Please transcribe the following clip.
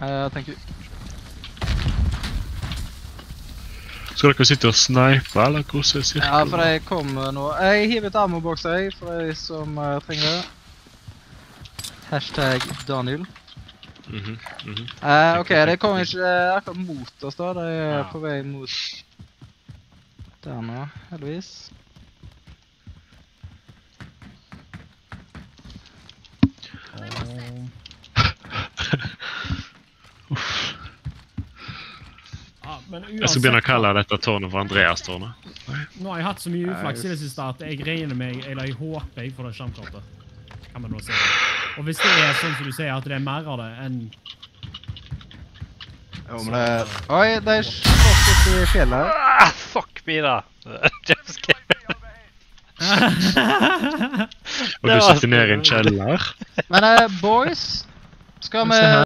Uh, thank you. Skal dere sitte og snipe, eller hvordan er Ja, for jeg kom nå. Jeg hiver et ammoboks, jeg, for de som uh, trenger det. Hashtag Daniel. Mhm, mhm. Eh, OK, de kommer ikke uh, akkurat mot oss, da. De er Ja. på vei mot der nå, heldigvis. Ja, uansett, Jeg skal begynne å kalle dette tårnet for Andreas-tårnet. nå har jeg hatt så mye uflaks i det siste at jeg regner med Eller jeg håper jeg får det skjermkortet. Kan man nå si. Og hvis det er sånn som du sier, at det er mer av det enn Jo, men det Oi, det er ute i fjellet. Ah, fuck me, da! Og du sitter nede i en kjeller. Men uh, boys, skal vi.